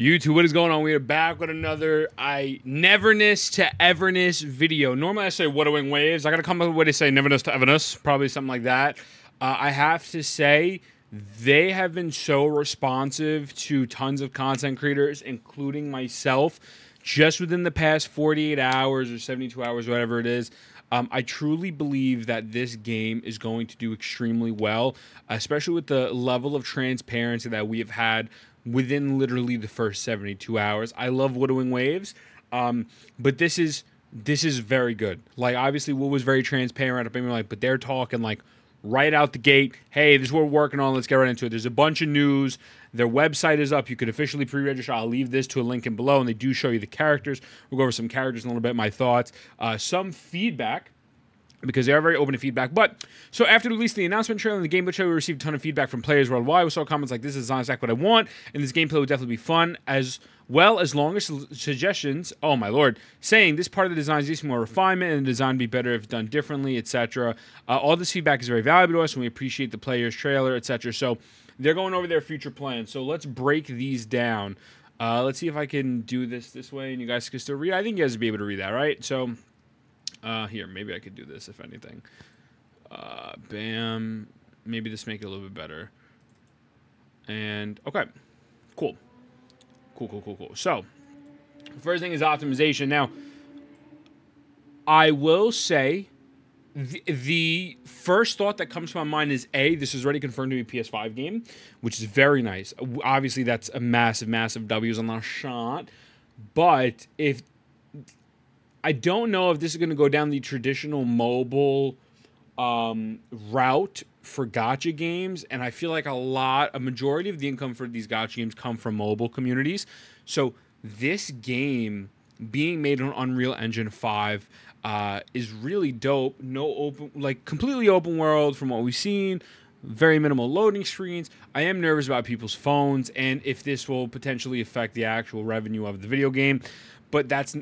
YouTube, what is going on? We are back with another I neverness to everness video. Normally I say Wing waves. I gotta come up with a way to say neverness to everness, probably something like that. Uh, I have to say they have been so responsive to tons of content creators, including myself, just within the past 48 hours or 72 hours, whatever it is. Um, I truly believe that this game is going to do extremely well, especially with the level of transparency that we have had within literally the first 72 hours. I love Wuthering Waves, um, but this is this is very good. Like obviously, Will was very transparent. Up like, but they're talking like right out the gate. Hey, this is what we're working on. Let's get right into it. There's a bunch of news. Their website is up. You can officially pre-register. I'll leave this to a link in below, and they do show you the characters. We'll go over some characters in a little bit, my thoughts, uh, some feedback because they are very open to feedback. But so after of the announcement trailer and the gameplay trailer, we received a ton of feedback from players worldwide. We saw comments like, "This is not exactly what I want," and this gameplay would definitely be fun as well as longer su- suggestions. Oh my lord, saying this part of the design needs more refinement and the design would be better if done differently, etc. Uh, all this feedback is very valuable to us, and we appreciate the players' trailer, etc. So they're going over their future plans. So let's break these down. Uh, let's see if I can do this this way, and you guys can still read. I think you guys will be able to read that, right? So uh, here, maybe I could do this if anything. Uh, bam. Maybe this make it a little bit better. And okay, cool, cool, cool, cool, cool. So, first thing is optimization. Now, I will say the, the, first thought that comes to my mind is a this is already confirmed to be a PS5 game, which is very nice. Obviously, that's a massive, massive W's on the shot. But if I don't know if this is going to go down the traditional mobile um, route for gacha games, and I feel like a lot, a majority of the income for these gacha games come from mobile communities. So this game being made on Unreal Engine five uh, is really dope. No open, like completely open world from what we've seen. Very minimal loading screens. I am nervous about people's phones and if this will potentially affect the actual revenue of the video game. But that's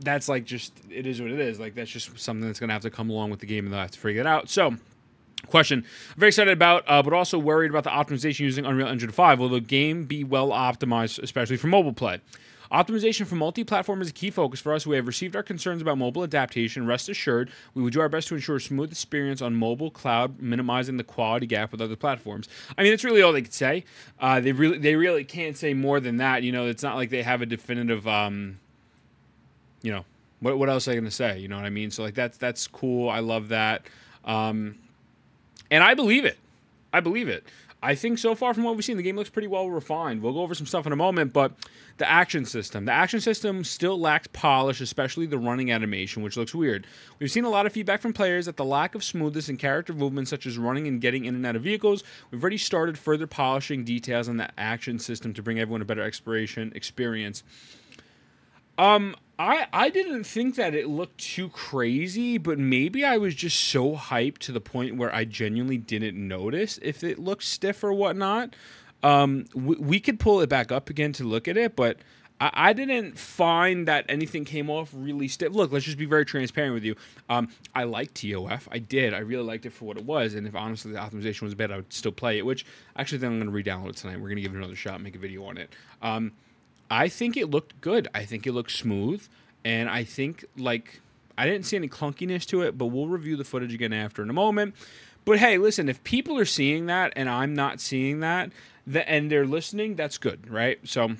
that's like just it is what it is. Like that's just something that's gonna have to come along with the game, and they'll have to figure it out. So. Question I'm very excited about, uh, but also worried about the optimization using Unreal Engine 5. Will the game be well optimized, especially for mobile play? Optimization for multi platform is a key focus for us. We have received our concerns about mobile adaptation. Rest assured, we will do our best to ensure a smooth experience on mobile cloud, minimizing the quality gap with other platforms. I mean, that's really all they could say. Uh, they really, they really can't say more than that. You know, it's not like they have a definitive. Um, you know, what what else are they gonna say? You know what I mean? So like that's that's cool. I love that, um, and I believe it. I believe it. I think so far from what we've seen, the game looks pretty well refined. We'll go over some stuff in a moment, but the action system. The action system still lacks polish, especially the running animation, which looks weird. We've seen a lot of feedback from players that the lack of smoothness in character movements, such as running and getting in and out of vehicles. We've already started further polishing details on the action system to bring everyone a better exploration experience. Um, I I didn't think that it looked too crazy, but maybe I was just so hyped to the point where I genuinely didn't notice if it looked stiff or whatnot. Um, we, we could pull it back up again to look at it, but I, I didn't find that anything came off really stiff. Look, let's just be very transparent with you. Um, I liked TOF. I did. I really liked it for what it was. And if honestly the optimization was bad, I would still play it. Which actually, then I'm going to re-download it tonight. We're going to give it another shot, and make a video on it. Um, I think it looked good. I think it looked smooth, and I think like I didn't see any clunkiness to it. But we'll review the footage again after in a moment. But hey, listen, if people are seeing that and I'm not seeing that, the, and they're listening, that's good, right? So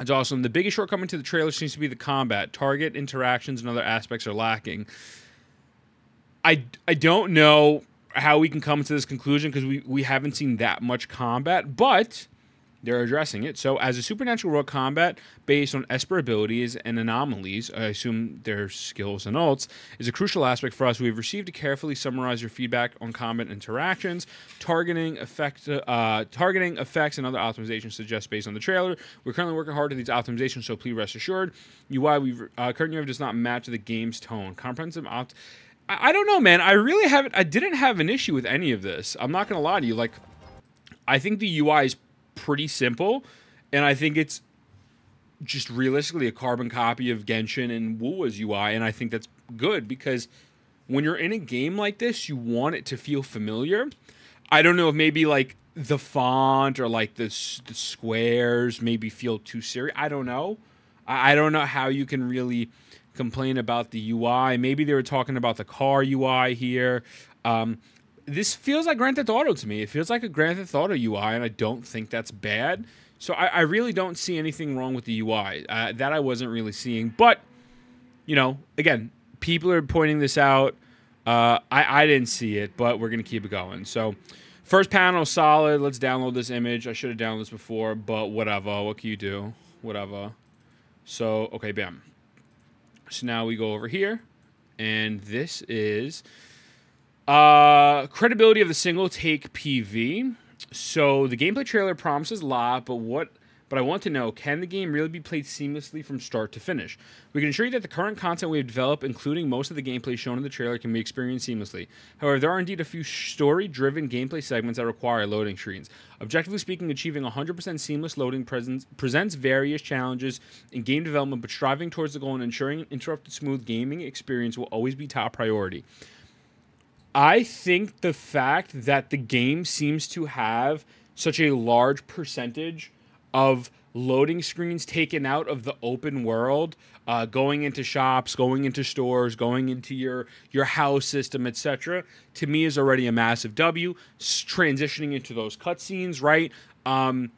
it's awesome. The biggest shortcoming to the trailer seems to be the combat. Target interactions and other aspects are lacking. I, I don't know how we can come to this conclusion because we, we haven't seen that much combat, but they're addressing it. So, as a supernatural world combat based on Esper abilities and anomalies, I assume their skills and ults, is a crucial aspect for us. We've received to carefully summarize your feedback on combat interactions, targeting effect, uh, targeting effects, and other optimizations suggested based on the trailer. We're currently working hard on these optimizations, so please rest assured. UI uh, current UI does not match the game's tone. Comprehensive opt. I, I don't know, man. I really haven't. I didn't have an issue with any of this. I'm not gonna lie to you. Like, I think the UI is pretty simple, and I think it's just realistically a carbon copy of Genshin and Wuwa's UI, and I think that's good because when you're in a game like this, you want it to feel familiar. I don't know if maybe like the font or like the, the squares maybe feel too serious. I don't know. I, I don't know how you can really complain about the UI. Maybe they were talking about the car UI here. Um, this feels like Grand Theft Auto to me. It feels like a Grand Theft Auto UI, and I don't think that's bad. So I, I really don't see anything wrong with the UI. Uh, that I wasn't really seeing. But, you know, again, people are pointing this out. Uh, I, I didn't see it, but we're going to keep it going. So, first panel, solid. Let's download this image. I should have downloaded this before, but whatever. What can you do? Whatever. So, okay, bam. So now we go over here, and this is uh, credibility of the single take PV. So the gameplay trailer promises a lot, but what? But I want to know: Can the game really be played seamlessly from start to finish? We can assure you that the current content we have developed, including most of the gameplay shown in the trailer, can be experienced seamlessly. However, there are indeed a few story-driven gameplay segments that require loading screens. Objectively speaking, achieving 100% seamless loading presents, presents various challenges in game development, but striving towards the goal and ensuring an interrupted smooth gaming experience will always be top priority. I think the fact that the game seems to have such a large percentage of loading screens taken out of the open world, uh, going into shops, going into stores, going into your your house system, etc. To me, is already a massive W. transitioning into those cutscenes, right? Um,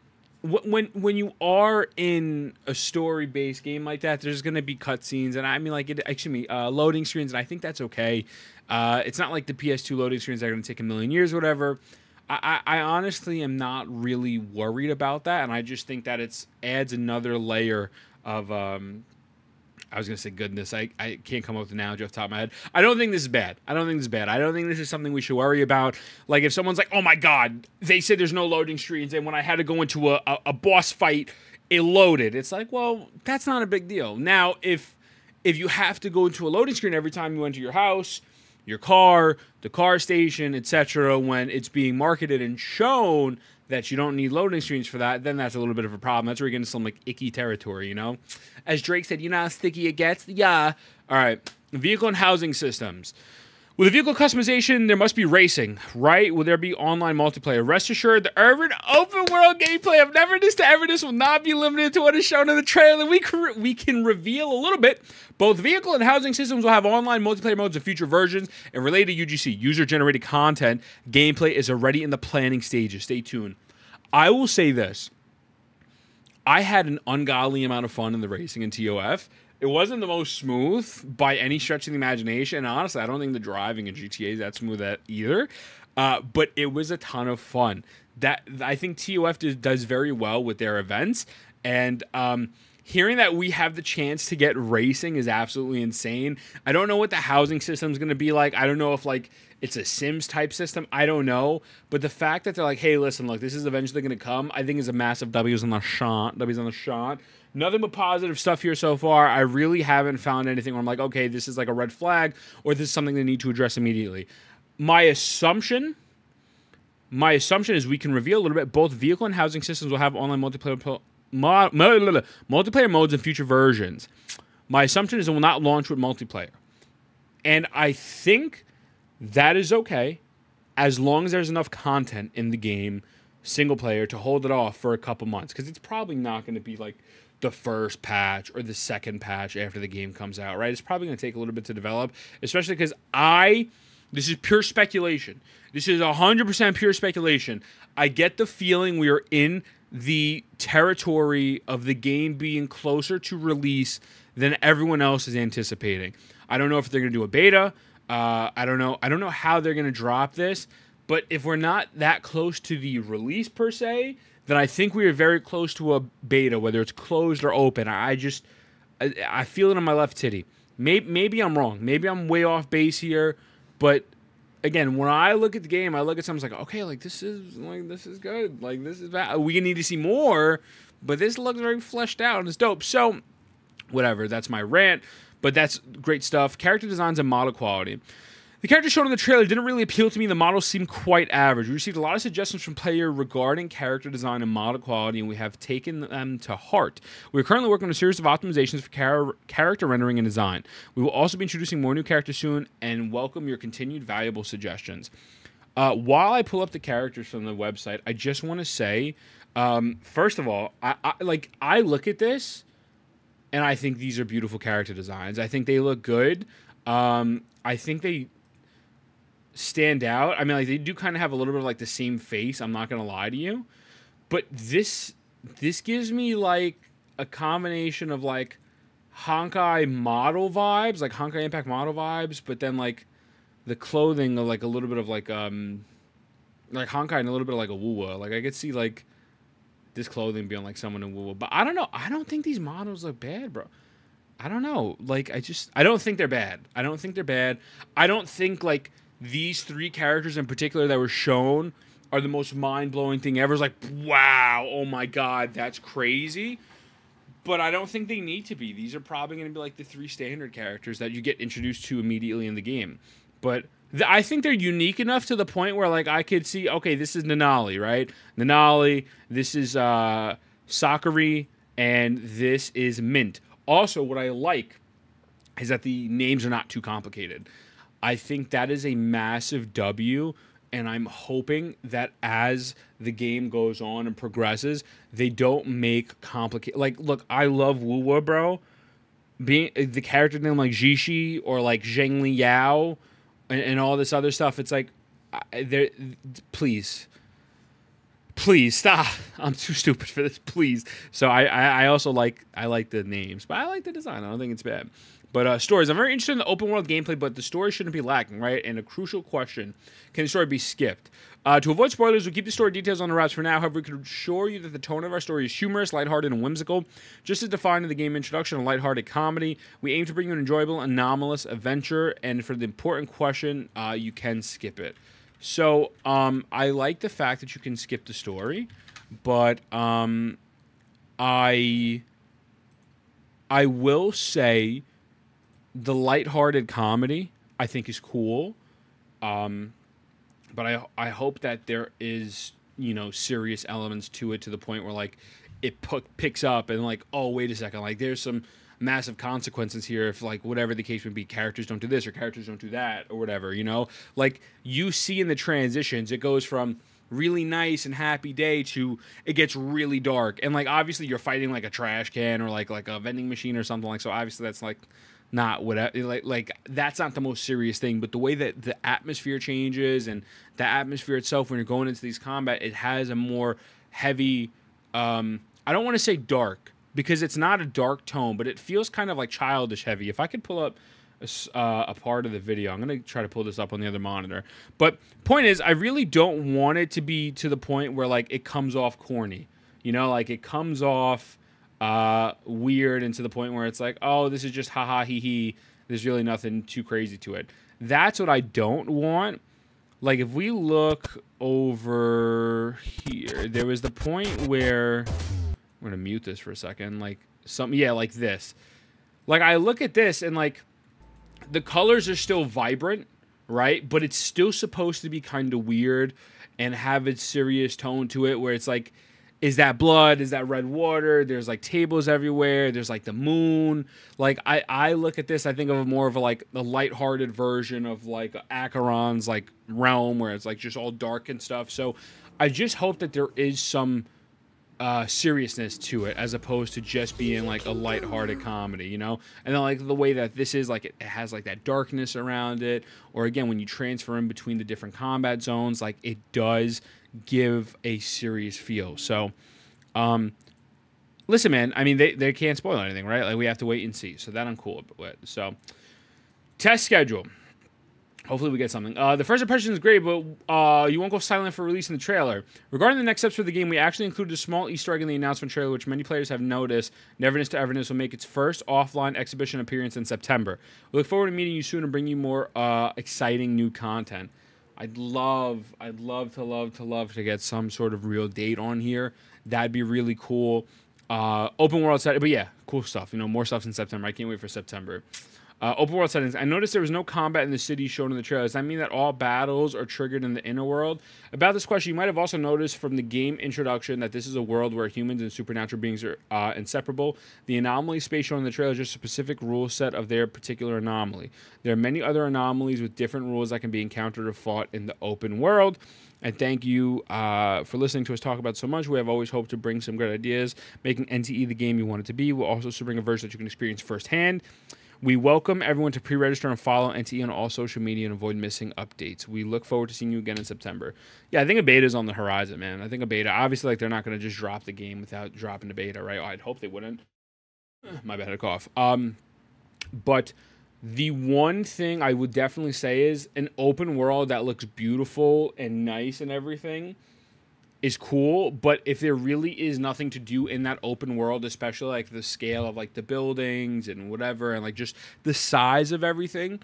when when you are in a story based game like that, there's going to be cutscenes, and I mean like it excuse me, uh, loading screens, and I think that's okay. Uh, it's not like the PS2 loading screens are going to take a million years, or whatever. I, I, I honestly am not really worried about that, and I just think that it's adds another layer of um, I was gonna say goodness. I, I can't come up with an analogy off the top of my head. I don't think this is bad. I don't think this is bad. I don't think this is something we should worry about. Like if someone's like, oh my god, they said there's no loading screens, and when I had to go into a, a, a boss fight, it loaded. It's like, well, that's not a big deal. Now, if if you have to go into a loading screen every time you enter your house, your car, the car station, etc., when it's being marketed and shown that you don't need loading screens for that, then that's a little bit of a problem. That's where you get into some like icky territory, you know? As Drake said, you know how sticky it gets? Yeah. All right. Vehicle and housing systems. With vehicle customization, there must be racing, right? Will there be online multiplayer? Rest assured, the urban open world gameplay of Neverness to Everness will not be limited to what is shown in the trailer. We can, we can reveal a little bit. Both vehicle and housing systems will have online multiplayer modes in future versions and related UGC, user generated content. Gameplay is already in the planning stages. Stay tuned. I will say this I had an ungodly amount of fun in the racing in TOF. It wasn't the most smooth by any stretch of the imagination. And honestly, I don't think the driving in GTA is that smooth at either. Uh, but it was a ton of fun. That I think TOF does, does very well with their events, and um, hearing that we have the chance to get racing is absolutely insane. I don't know what the housing system is going to be like. I don't know if like it's a Sims type system. I don't know, but the fact that they're like, hey, listen, look, this is eventually going to come, I think is a massive W's on the shot. W's on the shot. Nothing but positive stuff here so far. I really haven't found anything where I'm like, okay, this is like a red flag or this is something they need to address immediately. My assumption, my assumption is we can reveal a little bit. Both vehicle and housing systems will have online multiplayer multiplayer modes in future versions. My assumption is it will not launch with multiplayer, and I think that is okay as long as there's enough content in the game single player to hold it off for a couple months because it's probably not going to be like the first patch or the second patch after the game comes out, right? It's probably going to take a little bit to develop, especially because I, this is pure speculation. This is 100% pure speculation. I get the feeling we are in the territory of the game being closer to release than everyone else is anticipating. I don't know if they're going to do a beta. Uh, I don't know. I don't know how they're going to drop this. But if we're not that close to the release per se, then I think we are very close to a beta, whether it's closed or open. I just, I, I feel it in my left titty. Maybe, maybe I'm wrong. Maybe I'm way off base here. But again, when I look at the game, I look at something like, okay, like this is like this is good. Like this is bad. We need to see more, but this looks very fleshed out and it's dope. So, whatever. That's my rant. But that's great stuff. Character designs and model quality. The characters shown in the trailer didn't really appeal to me. The models seemed quite average. We received a lot of suggestions from player regarding character design and model quality, and we have taken them to heart. We are currently working on a series of optimizations for char- character rendering and design. We will also be introducing more new characters soon and welcome your continued valuable suggestions. Uh, while I pull up the characters from the website, I just want to say, um, first of all, I, I like I look at this, and I think these are beautiful character designs. I think they look good. Um, I think they stand out. I mean, like they do kind of have a little bit of like the same face. I'm not gonna lie to you, but this this gives me like a combination of like Honkai model vibes, like Honkai Impact model vibes, but then like the clothing of like a little bit of like um like Honkai and a little bit of like a Wuwa. Like I could see like this clothing being like someone in Wuwa. But I don't know. I don't think these models look bad, bro. I don't know. Like I just I don't think they're bad. I don't think they're bad. I don't think like these three characters in particular that were shown are the most mind blowing thing ever. It's like, wow, oh my god, that's crazy. But I don't think they need to be. These are probably going to be like the three standard characters that you get introduced to immediately in the game. But th- I think they're unique enough to the point where like I could see, okay, this is Nanally, right? Nanally, this is uh, Sakiri, and this is Mint. Also, what I like is that the names are not too complicated. I think that is a massive W, and I'm hoping that as the game goes on and progresses, they don't make complicated. Like, look, I love Wuwa, bro. Being the character name like Jishi or like Zhengli Yao and, and all this other stuff, it's like, there. Please, please stop. I'm too stupid for this. Please. So I, I, I also like I like the names, but I like the design. I don't think it's bad. But uh, stories. I'm very interested in the open world gameplay, but the story shouldn't be lacking, right? And a crucial question: Can the story be skipped? Uh, to avoid spoilers, we'll keep the story details on the wraps for now. However, we can assure you that the tone of our story is humorous, lighthearted, and whimsical, just as defined in the game introduction, a lighthearted comedy. We aim to bring you an enjoyable, anomalous adventure, and for the important question, uh, you can skip it. So, um, I like the fact that you can skip the story, but um, I I will say the lighthearted comedy I think is cool. Um, but I I hope that there is you know serious elements to it to the point where like it p- picks up and like oh wait a second. Like there's some massive consequences here if like whatever the case would be characters don't do this or characters don't do that or whatever you know? Like you see in the transitions it goes from really nice and happy day to it gets really dark. And like obviously you're fighting like a trash can or like like a vending machine or something like so obviously that's like not whatever like like that's not the most serious thing but the way that the atmosphere changes and the atmosphere itself when you're going into these combat it has a more heavy um i don't want to say dark because it's not a dark tone but it feels kind of like childish heavy. If i could pull up a, uh, a part of the video i'm going to try to pull this up on the other monitor. But point is i really don't want it to be to the point where like it comes off corny you know like it comes off uh, weird and to the point where it's like, oh, this is just ha ha he he. There's really nothing too crazy to it. That's what I don't want. Like if we look over here, there was the point where I'm gonna mute this for a second. Like some yeah, like this. Like I look at this and like the colors are still vibrant, right? But it's still supposed to be kind of weird and have a serious tone to it where it's like is that blood? Is that red water? There's like tables everywhere. There's like the moon. Like i i look at this i think of more of a like the lighthearted version of like acheron's like realm where it's like just all dark and stuff. So i just hope that there is some uh, seriousness to it as opposed to just being like a lighthearted comedy, you know? And then like the way that this is like it has like that darkness around it, or again when you transfer in between the different combat zones, like it does give a serious feel. So, um, listen, man. I mean, they they can't spoil anything, right? Like we have to wait and see. So that I'm cool with. So, test schedule. Hopefully we get something. Uh, the first impression is great, but uh, you won't go silent for releasing the trailer. Regarding the next steps for the game, we actually included a small Easter egg in the announcement trailer, which many players have noticed. Neverness to Everness will make its first offline exhibition appearance in September. We look forward to meeting you soon and bringing you more uh, exciting new content. I'd love, I'd love to love to love to get some sort of real date on here. That'd be really cool. Uh, open world set, but yeah, cool stuff. You know, more stuff in September. I can't wait for September. Uh, open world settings. I noticed there was no combat in the city shown in the trailer. Does that mean that all battles are triggered in the inner world? About this question, you might have also noticed from the game introduction that this is a world where humans and supernatural beings are uh, inseparable. The anomaly space shown in the trailer is just a specific rule set of their particular anomaly. There are many other anomalies with different rules that can be encountered or fought in the open world. And thank you uh, for listening to us talk about so much. We have always hoped to bring some great ideas, making NTE the game you want it to be. We'll also bring a version that you can experience firsthand. We welcome everyone to pre-register and follow NTE on all social media and avoid missing updates. We look forward to seeing you again in September. Yeah, I think a beta is on the horizon, man. I think a beta. Obviously, like they're not going to just drop the game without dropping the beta, right? I'd hope they wouldn't. My bad, I cough. Um, but the one thing I would definitely say is an open world that looks beautiful and nice and everything is cool, but if there really is nothing to do in that open world, especially like the scale of like the buildings and whatever and like just the size of everything,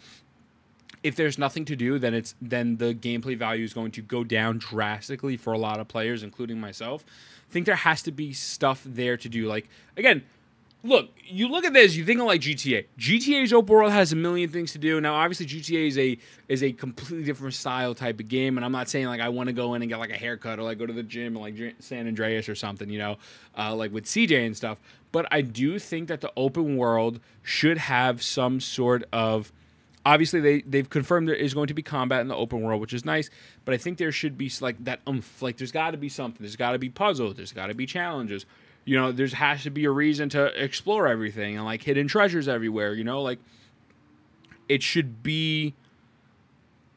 if there's nothing to do, then it's then the gameplay value is going to go down drastically for a lot of players, including myself. I think there has to be stuff there to do. Like again, look, you look at this, you think of like GTA. GTA's open world has a million things to do. Now, obviously, GTA is a is a completely different style type of game, and I'm not saying like I want to go in and get like a haircut or like go to the gym like San Andreas or something, you know, uh, like with CJ and stuff. But I do think that the open world should have some sort of obviously they they've confirmed there is going to be combat in the open world, which is nice. But I think there should be like that umph. Like there's got to be something. There's got to be puzzles. There's got to be challenges you know, there's has to be a reason to explore everything and like hidden treasures everywhere, you know, like it should be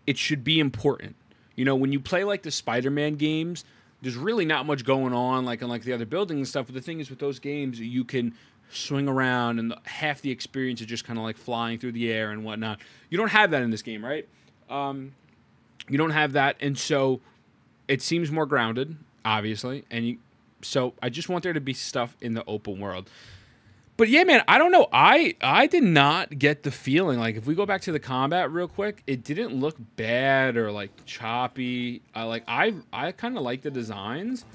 it should be important. You know, when you play like the Spider-Man games, there's really not much going on like on like the other buildings and stuff, but the thing is with those games you can swing around and the, half the experience is just kind of like flying through the air and whatnot. You don't have that in this game, right? Um, you don't have that, and so it seems more grounded, obviously, and you so I just want there to be stuff in the open world. But yeah, man, I don't know. I I did not get the feeling like if we go back to the combat real quick, it didn't look bad or like choppy. I like I I kind of like the designs,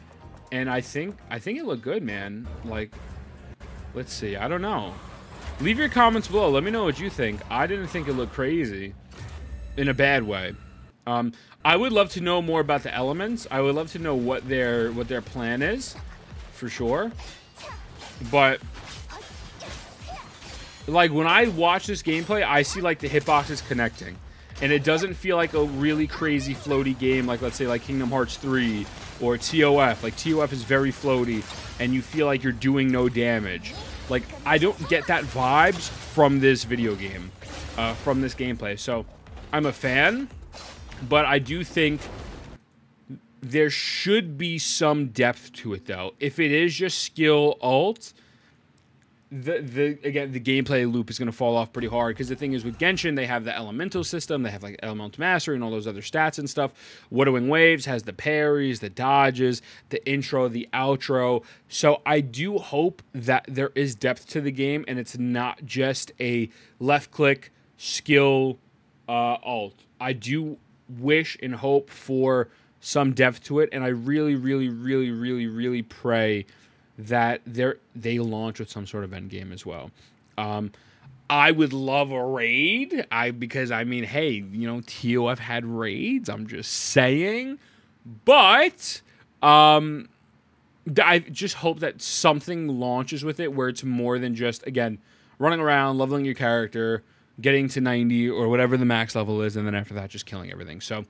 and I think I think it looked good, man. Like, let's see. I don't know. Leave your comments below. Let me know what you think. I didn't think it looked crazy, in a bad way. Um, I would love to know more about the elements. I would love to know what their what their plan is, for sure. But like when I watch this gameplay, I see like the hitboxes connecting, and it doesn't feel like a really crazy floaty game like let's say like Kingdom Hearts 3 or TOF. Like TOF is very floaty, and you feel like you're doing no damage. Like I don't get that vibes from this video game, uh, from this gameplay. So I'm a fan but I do think there should be some depth to it, though. If it is just skill ult, the the again the gameplay loop is going to fall off pretty hard because the thing is with Genshin they have the elemental system, they have like elemental mastery and all those other stats and stuff. Wuthering Waves has the parries, the dodges, the intro, the outro. So I do hope that there is depth to the game and it's not just a left click skill uh, ult. I do wish and hope for some depth to it, and I really, really, really, really, really pray that they they launch with some sort of end game as well. Um, I would love a raid. I because I mean, hey, you know, TOF had raids. I'm just saying, but um, I just hope that something launches with it where it's more than just again running around, leveling your character, getting to 90 or whatever the max level is, and then after that, just killing everything. So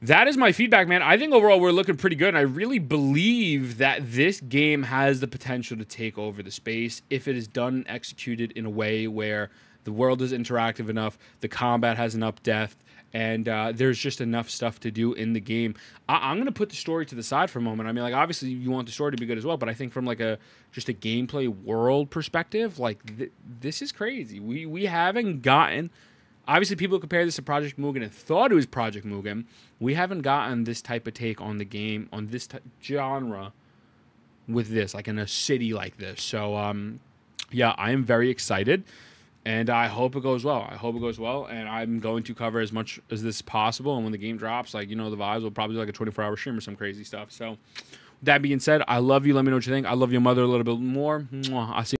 that is my feedback, man. I think overall we're looking pretty good. And I really believe that this game has the potential to take over the space if it is done and executed in a way where the world is interactive enough, the combat has enough depth, and uh, there's just enough stuff to do in the game. I- am gonna put the story to the side for a moment. I mean, like obviously you want the story to be good as well, but I think from like a just a gameplay world perspective, like th- this is crazy. We we haven't gotten. Obviously, people compare this to Project Mugen and thought it was Project Mugen. We haven't gotten this type of take on the game on this t- genre with this, like in a city like this. So, um, yeah, I am very excited and I hope it goes well. I hope it goes well, and I'm going to cover as much as this possible. And when the game drops, like you know, the vibes will probably do like a 24 hour stream or some crazy stuff. So, that being said, I love you. Let me know what you think. I love your mother a little bit more. I'll see.